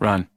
Run.